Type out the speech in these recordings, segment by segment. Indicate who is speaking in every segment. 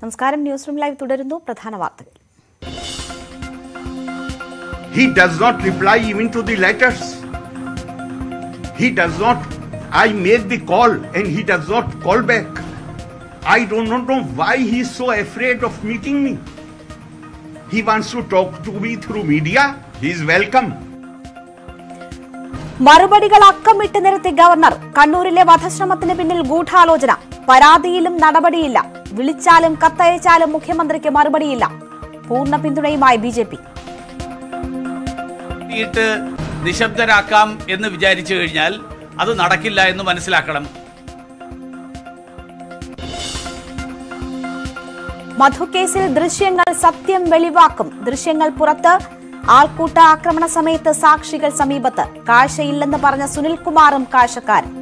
Speaker 1: നമസ്കാരം news room live തുടരുന്നു പ്രധാന വാർത്തകൾ
Speaker 2: He does not reply even to the letters. He does not. I made the call and he does not call back. I do not know why he is so afraid of meeting me. He wants to talk to me through media. He is welcome.
Speaker 1: മറുപടികൾ അക്കമിട്ട് നിരത്തി governor കണ്ണൂരിലെ വധശ്രമത്തിന് പിന്നിൽ ഗൂഢാലോചന പരാതിയിലും നടപടിയില്ല വിളിച്ചാലും കത്തയച്ചാലും മുഖ്യമന്ത്രിക്ക് മറുപടിയില്ല. പൂർണ പിന്തുണയുമായി B J P.
Speaker 3: നിശബ്ദരാക്കാം എന്ന് വിചാരിച്ചു കഴിഞ്ഞാൽ അത് നടക്കില്ല എന്ന് മനസ്സിലാക്കണം.
Speaker 1: മധുക്കേസിൽ ദൃശ്യങ്ങൾ സത്യം വെളിവാക്കും. ദൃശ്യങ്ങൾ പുറത്ത്. ആൾക്കൂട്ട ആക്രമണ സമയത്ത് സാക്ഷികൾ സമീപത്ത്. കാഴ്ചയില്ലെന്ന് പറഞ്ഞ സുനിൽകുമാറും കാഴ്ചക്കാരൻ.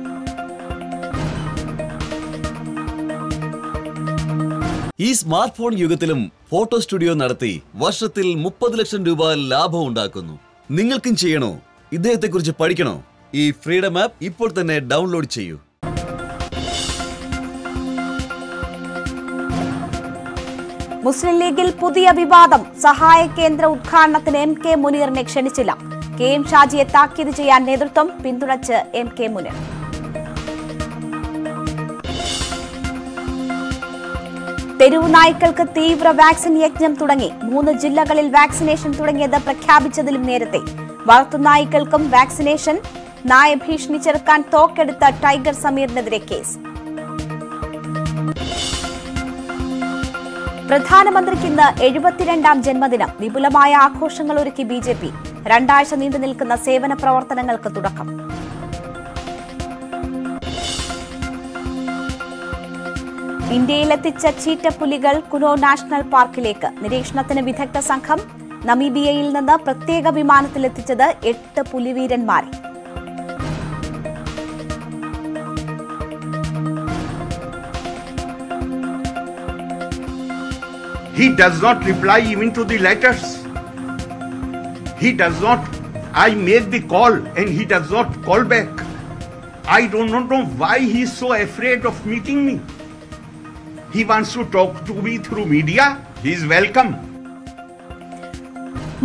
Speaker 4: ഈ സ്മാർട്ട് ഫോൺ യുഗത്തിലും ഫോട്ടോ സ്റ്റുഡിയോ നടത്തി വർഷത്തിൽ മുപ്പത് ലക്ഷം രൂപ ലാഭം ഉണ്ടാക്കുന്നു. നിങ്ങൾക്കും ചെയ്യണോ? ഇദ്ദേഹത്തെക്കുറിച്ച് പഠിക്കണോ? ഈ ഫ്രീഡം ആപ്പ് ഇപ്പോൾ തന്നെ ഡൗൺലോഡ് ചെയ്യൂ.
Speaker 1: മുസ്ലിം ലീഗിൽ പുതിയ വിവാദം. സഹായ കേന്ദ്ര ഉദ്ഘാടനത്തിന് എം കെ മുനീറിനെ ക്ഷണിച്ചില്ല. കെ എം ഷാജിയെ താക്കീത് ചെയ്യാൻ നേതൃത്വം പിന്തുണച്ച് എം കെ മുനീർ. തെരുവു നായ്ക്കൾക്ക് തീവ്ര വാക്സിൻ യജ്ഞം തുടങ്ങി. മൂന്ന് ജില്ലകളിൽ വാക്സിനേഷൻ തുടങ്ങിയത് പ്രഖ്യാപിച്ചതിലും നേരത്തെ. വളർത്തുനായ്ക്കൾക്കും വാക്സിനേഷൻ നായ ഭീഷണി ചെറുക്കാൻ തോക്കെടുത്ത ടൈഗർ സമീറിനെതിരെ കേസ്. പ്രധാനമന്ത്രിക്ക് ഇന്ന് എഴുപത്തിരണ്ടാം ജന്മദിനം. വിപുലമായ ആഘോഷങ്ങൾ ഒരുക്കി ബിജെപി രണ്ടാഴ്ച നീണ്ടു നിൽക്കുന്ന സേവന പ്രവർത്തനങ്ങൾക്ക് തുടക്കം. ഇന്ത്യയിലെത്തിച്ച ചീറ്റപ്പുലികൾ കുനോ നാഷണൽ പാർക്കിലേക്ക് നിരീക്ഷണത്തിന് വിദഗ്ധ സംഘം നമീബിയയിൽ നിന്ന് പ്രത്യേക വിമാനത്തിലെത്തിച്ചത് എട്ട് പുലിവീരന്മാരെ
Speaker 2: He does not reply even to the letters. He does not. I make the call and he does not call back. I don't know why he is so afraid of meeting me. He wants to talk to me through media. He is welcome.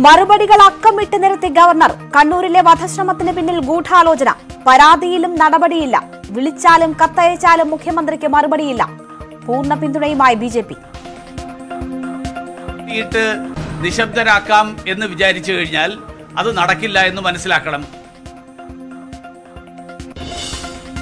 Speaker 1: മറുപടികൾ അക്കമിട്ട് നിരത്തി governor. കണ്ണൂരിലെ വധശ്രമത്തിന് പിന്നിൽ ഗൂഢാലോചന. പരാതിയിലും നടപടിയില്ല. വിളിച്ചാലും കത്തയച്ചാലും മുഖ്യമന്ത്രിക്ക് മറുപടിയില്ല. പൂർണ പിന്തുണയുമായി B J P.
Speaker 3: നിശബ്ദരാക്കാം എന്ന് വിചാരിച്ചു കഴിഞ്ഞാൽ അത് നടക്കില്ല എന്ന് മനസ്സിലാക്കണം.